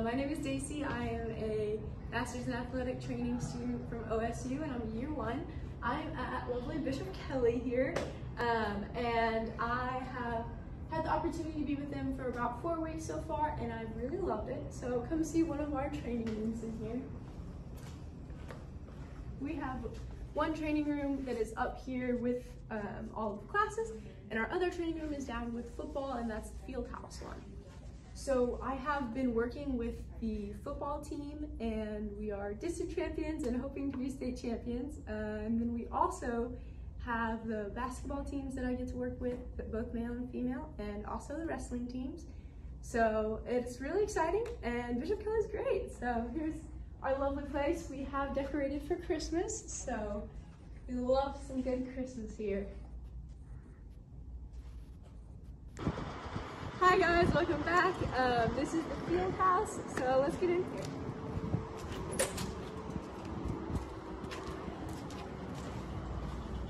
Uh, my name is Dacie. I am a Master's in Athletic Training student from OSU and I'm year one. I'm at lovely Bishop Kelly here um, and I have had the opportunity to be with them for about four weeks so far and I've really loved it. So come see one of our training rooms in here. We have one training room that is up here with um, all of the classes and our other training room is down with football and that's the field house one. So I have been working with the football team and we are district champions and hoping to be state champions. Uh, and then we also have the basketball teams that I get to work with, both male and female, and also the wrestling teams. So it's really exciting and Bishop Kelly is great. So here's our lovely place we have decorated for Christmas. So we love some good Christmas here. Guys, welcome back. Um, this is the field house, so let's get in here.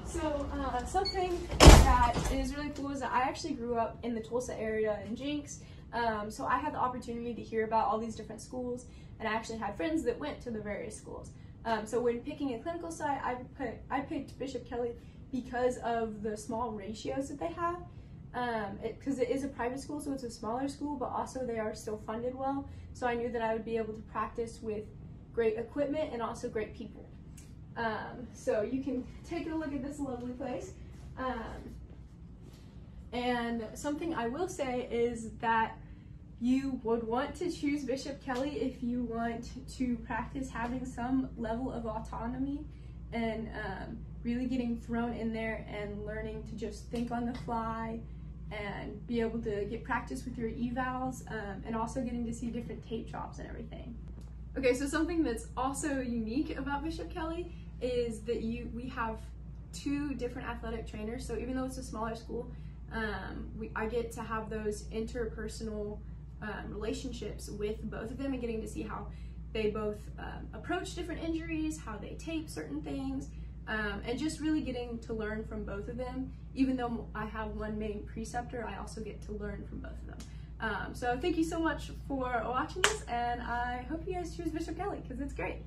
So uh, something that is really cool is that I actually grew up in the Tulsa area in Jenks, um, so I had the opportunity to hear about all these different schools, and I actually had friends that went to the various schools. Um, so when picking a clinical site, I put I picked Bishop Kelly because of the small ratios that they have because um, it, it is a private school, so it's a smaller school, but also they are still funded well. So I knew that I would be able to practice with great equipment and also great people. Um, so you can take a look at this lovely place. Um, and something I will say is that you would want to choose Bishop Kelly if you want to practice having some level of autonomy and um, really getting thrown in there and learning to just think on the fly and be able to get practice with your evals um, and also getting to see different tape chops and everything. Okay, so something that's also unique about Bishop Kelly is that you we have two different athletic trainers. So even though it's a smaller school, um, we, I get to have those interpersonal um, relationships with both of them and getting to see how they both um, approach different injuries, how they tape certain things, um, and just really getting to learn from both of them. Even though I have one main preceptor, I also get to learn from both of them. Um, so thank you so much for watching this, and I hope you guys choose Bishop Kelly because it's great.